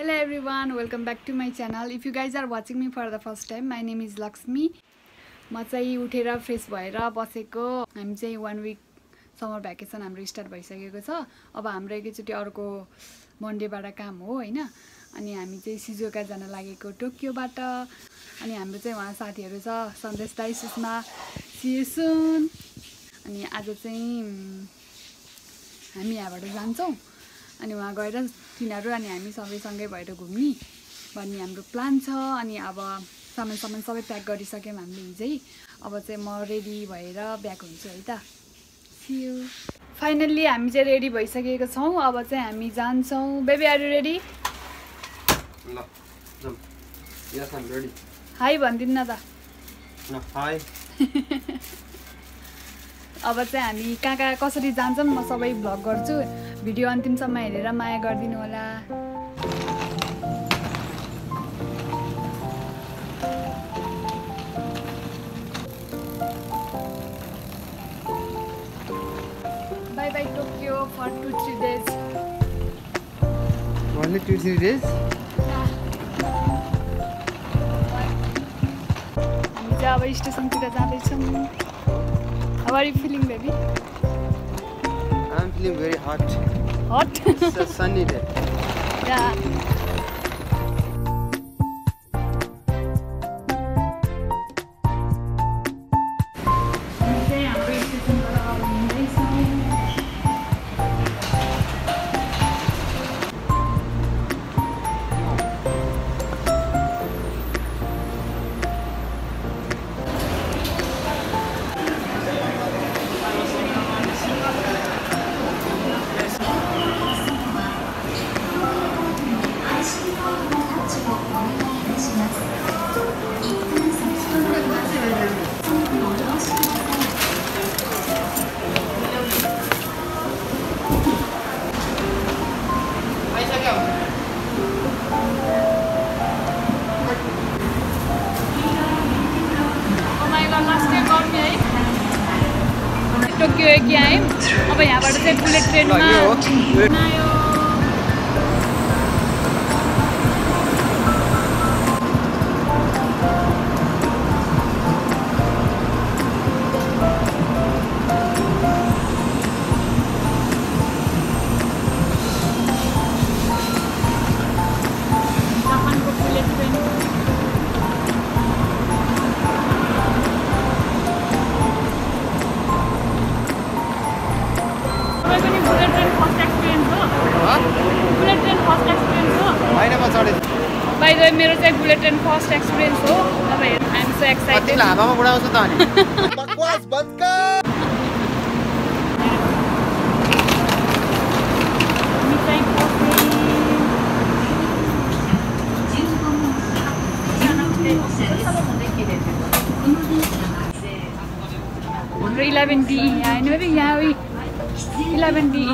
Hello everyone, welcome back to my channel. If you guys are watching me for the first time, my name is Lakshmi. म चाहिँ उठेर fresh भएर बसेको। हामी चाहिँ one week summer vacation हाम्रो start भइसकेको छ। अब हाम्रो एकैचोटि अर्को मन्डेबाट काम हो होइन? अनि हामी चाहिँ सिजोका जान लागेको टोकियोबाट अनि हाम्रो चाहिँ उहाँ साथीहरू छ सन्देश दाई सुषमा। सिएसुन अनि आज चाहिँ हामी यहाँबाट जान्छौँ। अनि उहाँ गएर तिनीहरू अनि हामी सबैसँगै भएर घुम्ने भन्ने हाम्रो प्लान छ। अनि अब सामान सामान सबै प्याक गरिसक्यौँ हामीले हिजै। अब चाहिँ म रेडी भएर ब्याक हुन्छु है त। फाइनल्ली हामी चाहिँ रेडी भइसकेको छौँ। अब चाहिँ हामी जान्छौँ। बेबी आर रेडी हाई भनिदिनु न त। हाई अब चाहिँ हामी कहाँ कहाँ कसरी जान्छौँ म सबै भ्लग गर्छु। भिडियो अन्तिमसम्म हेरेर माया गरिदिनु होला। Bye bye Tokyo for two three days only two three days हामी चाहिँ अब स्टेसनतिर जाँदैछौँ। How are you feeling, baby? I'm feeling very hot. Hot? it's a sunny day. Yeah. ल, बाई द वे, मेरो चाहिँ बुलेट ट्रेन फर्स्ट एक्सपिरियन्स हो तपाईँ I'm so excited कतिलाई हावामा उडाउँछ त अनि बकवास बन्द कर। हाम्रो इलेभेन डी यहाँ होइन अरे यहाँ उयो इलेभेन डी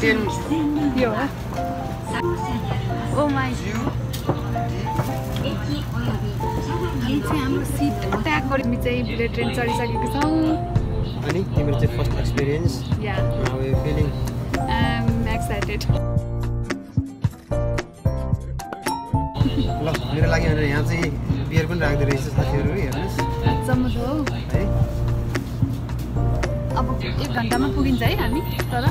तेल त्यो हो हामी चाहिँ हाम्रो सिट प्याक गरिदिनु चाहिँ बुलेट ट्रेन चढिसकेको छौँ अनि तिम्रो फर्स्ट एक्सपिरियन्स या हाउ यु एम एक्साइटेड ल मेरो लागि भनेर यहाँ चाहिँ बियर पनि राख्दो रहेछ साथीहरू हेर्नुहोस् चम्मच हो है अब एक घन्टामा पुगिन्छ है हामी तर।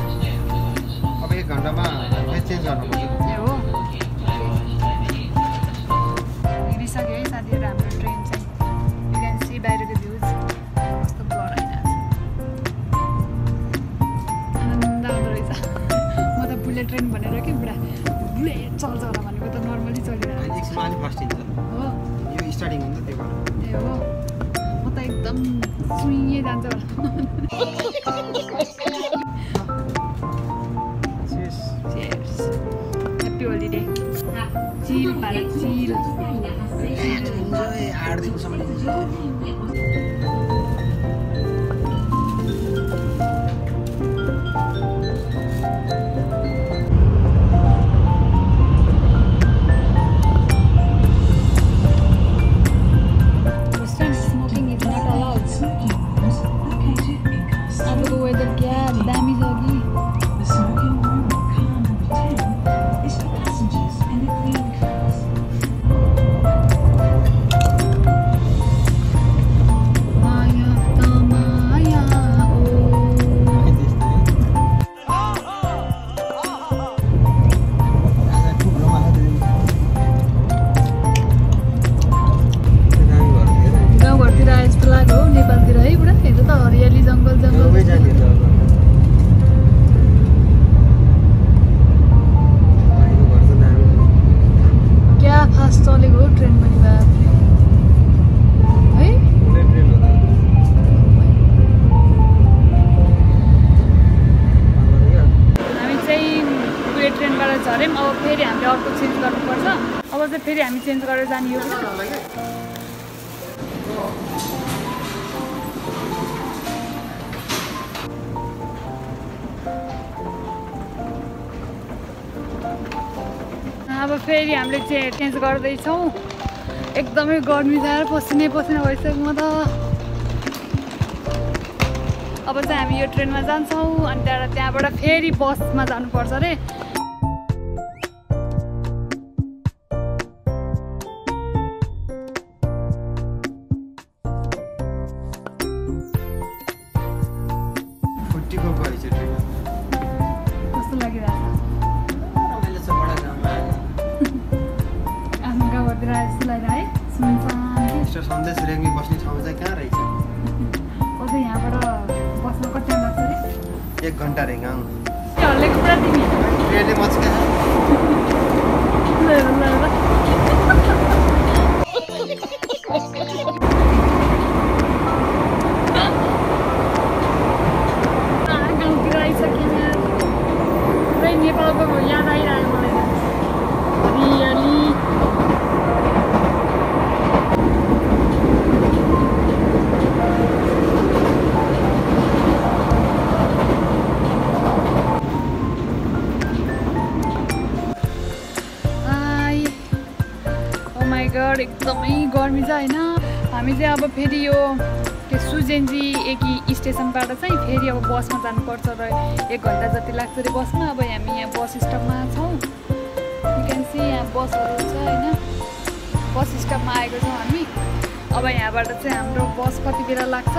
फेरि चेन्ज गर्नुपर्छ Chill, para chill. गरेर जाने यो अब फेरि हामीले चाहिँ चेन्ज गर्दैछौँ। एकदमै गर्मी जाएर पसिनै पसिना भइसक्यो म त। अब चाहिँ हामी यो ट्रेनमा जान्छौँ अनि त्यहाँबाट त्यहाँबाट फेरि बसमा जानुपर्छ अरे। जस्तो लागिरहेको है सुनसान मिस्टर सन्देश रेग्मी बस्ने ठाउँ चाहिँ कहाँ रहेछ? यहाँबाट बस्न कति टाइम लाग्छ अरे एक घन्टा रे गाउँ। पुरा तिमी। ट्रेनले पुरै नेपालको याद आइरह्यो मलाई। गर्मी छ होइन? हामी चाहिँ अब फेरि यो त्यो सुजेन्जी एकी स्टेसनबाट चाहिँ फेरि अब बसमा जानुपर्छ र एक घन्टा जति लाग्छ अरे बसमा। अब हामी यहाँ बस स्टपमा छौँ। यु क्यान सी यहाँ बसहरू छ होइन। बस स्टपमा आएको छौँ हामी। अब यहाँबाट चाहिँ हाम्रो बस कति बेला लाग्छ?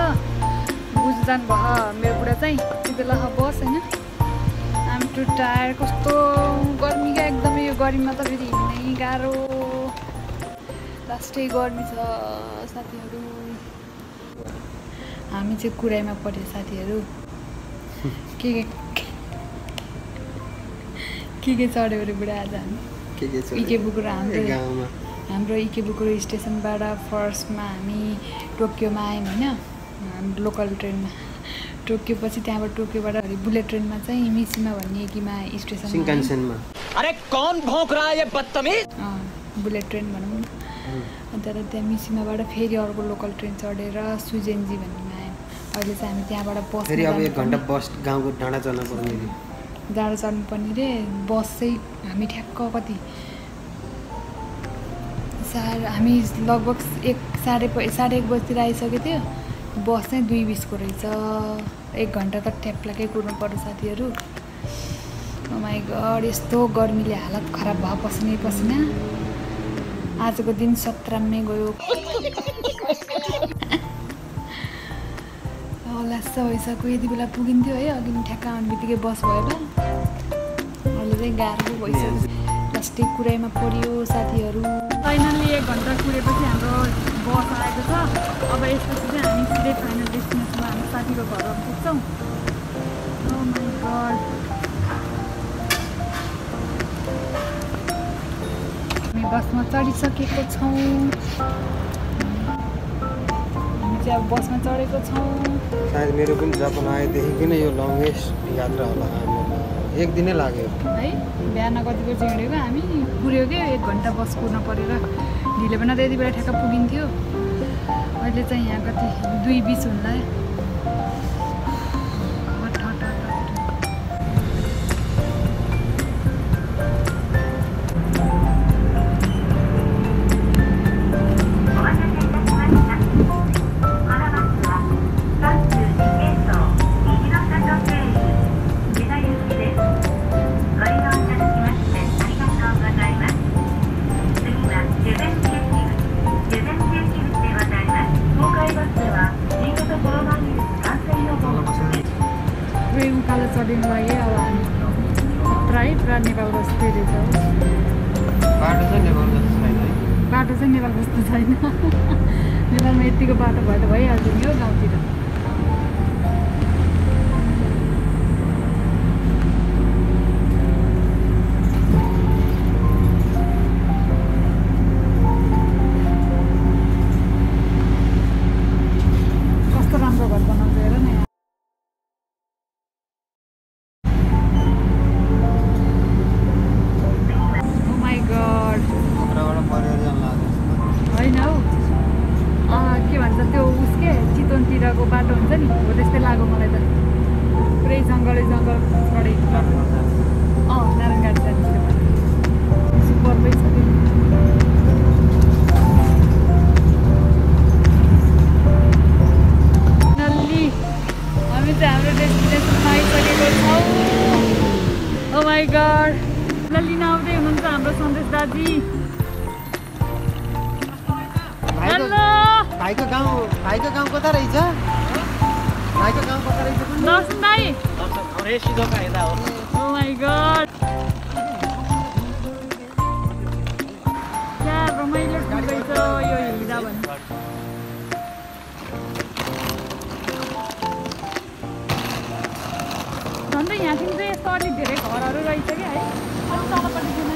बुझ जानुभयो मेरो बुढा चाहिँ। त्यति बेला बस होइन। आम टु टायर कस्तो गर्मी क्या। एकदमै यो गर्मीमा त फेरि हिँड्नै गाह्रो। लास्टै गर्मी छ साथीहरू। हामी चाहिँ कुराइमा पऱ्यो साथीहरू। के के के के चढ्यो अरे बुढा आज हामी? के के छ इके बुकुरो हाम्रो गाउँमा। हाम्रो इके बुकुरो स्टेसनबाट फर्स्टमा हामी टोकियोमा आयौँ होइन। हाम्रो लोकल ट्रेनमा। टोकियो पछि त्यहाँबाट टोकियोबाट बुलेट ट्रेनमा चाहिँ मिसिमा भन्ने एकीमा स्टेसन सिङ्कानसेनमा अरे कौन भौंक रहा है ये बदतमीज? बुलेट ट्रेन भनौँ। न अन्त र त्यहाँ मिसिमाबाट फेरि अर्को लोकल ट्रेन चढेर सुजेन्जी भन्नेमा आयौँ अहिले चाहिँ हामी त्यहाँबाट बस फेरि अब एक घन्टा बस गाउँको डाँडा चढ्नु पर्ने रे जाडो चढ्नुपर्ने रे बस चाहिँ हामी ठ्याक्क कति? सा हामी लगभग एक साढे साढे एक बजीतिर आइसकेको थियो बस चाहिँ दुई बिसको रहेछ। एक घन्टा त ट्याप्लाकै कुर्नु पर्यो साथीहरू माई गड यस्तो गर्मीले हालत खराब भयो पसिनै पसिना। आजको दिन सत्राममै गयो। लास्ट भइसक्यो। यति बेला पुगिन्थ्यो है अघि ठ्याक्क आउने बित्तिकै बस भयो होला अहिले चाहिँ गाह्रो भइसक्यो। लास्टै कुराइमा पऱ्यो साथीहरू। फाइनल्ली एक घन्टा कुरेपछि हाम्रो बस आएको छ। अब यसपछि चाहिँ हामी सिधै फाइनल डेस्टिनेसनमा हाम्रो साथीको घरमा पुग्छौँ। हामी बसमा चढिसकेको छौँ हामी चाहिँ अब बसमा चढेको छौँ सायद मेरो पनि जापान आएदेखिको नै यो लङ्गेस्ट यात्रा होला एक दिनै लाग्यो है बिहान कति बजी हिँडेको हामी पुऱ्यो क्या एक घन्टा बस कुर्न परेर ढिलो पनि यति बेला ठ्याक्क पुगिन्थ्यो अहिले चाहिँ यहाँ कति दुई बिस हुन्ला चढिनु लागि अब हामी खतरा है पुरा नेपाल बस्दै रहेछ। बाटो चाहिँ नेपाल जस्तो छैन बाटो चाहिँ नेपाल जस्तो छैन नेपालमा यतिको बाटो भए त भइहाल्थ्यो नि हो गाउँतिर हाम्रो सन्देश दाजी भाइको हेलो। भाइको गाउँ भाइको गाउँ कता रहेछ? भाइको गाउँ कता रहेछ? दर्शन दाई ओ माई गड क्या रमाइलो हुँदैछ यो हिँड्दा भने झन् यहाँदेखि चाहिँ यस्तो अलिक धेरै घरहरू रहेछ कि है? अलिक तलपट्टि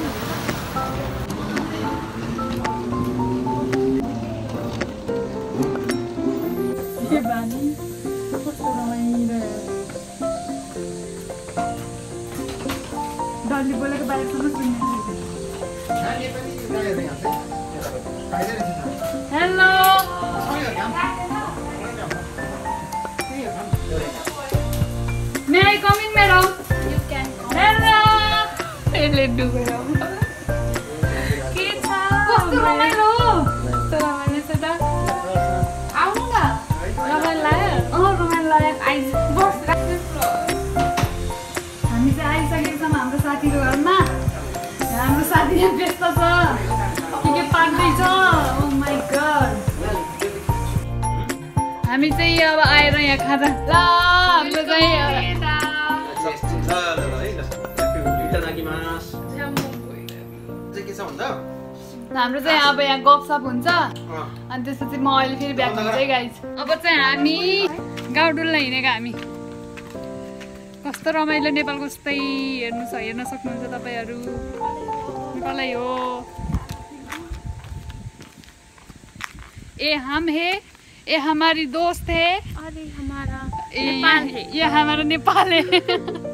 यसले डुबेर के छ कस्तो रमाइलो कस्तो रमाइलो छ त आउनु न रमाइलो लाग्यो अँ रमाइलो लाग्यो आइज बस हामी चाहिँ आइसकेको छौँ हाम्रो साथीको घरमा हाम्रो साथी व्यस्त छ के के पाक्दैछ ओ माई गड हामी चाहिँ अब आएर यहाँ खाँदा ल हाम्रो चाहिँ हाम्रो चाहिँ अब यहाँ गफसप हुन्छ अनि त्यसपछि म अहिले फेरि ब्याक हुन्छ है गाइज अब चाहिँ हामी गाउँ डुल्न हिँडेको हामी कस्तो रमाइलो नेपालको जस्तै हेर्नु छ हेर्न सक्नुहुन्छ तपाईँहरू नेपालै हो ए हम है ए हमारी दोस्त है अरे हमारा ए, नेपाल है ये हमारा नेपाल है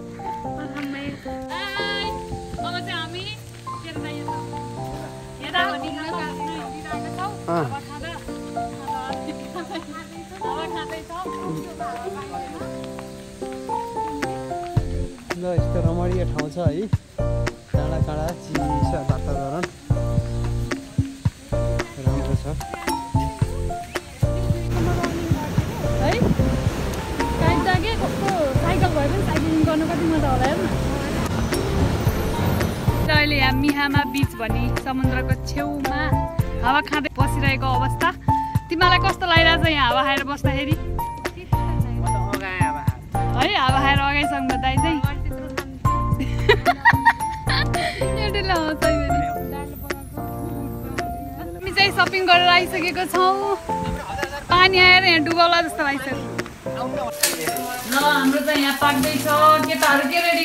ल यस्तो रमणीय ठाउँ छ है। काँडा काँडा चिसो वातावरण। राम्रो छ। मिहामा बिच भन्ने समुद्रको छेउमा हावा खाँदै बसिरहेको अवस्था। तिमीलाई कस्तो लागिरहेछ यहाँ हावा खाएर बस्दाखेरि? है हावा खाएर अगाडि सक्नु दाइ चाहिँ। हामी चाहिँ सपिङ गरेर आइसकेको छौँ। पानी आएर यहाँ डुबाउला जस्तो लागिसक्यो। ल हाम्रो चाहिँ यहाँ पाक्दैछ। केटाहरू के रेडी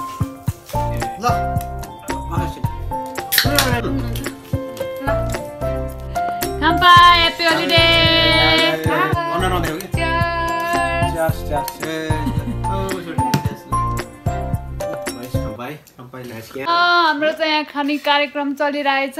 ल खाम्पा ह्याप्पी होलिडे कि हाम्रो चाहिँ यहाँ खाने कार्यक्रम चलिरहेछ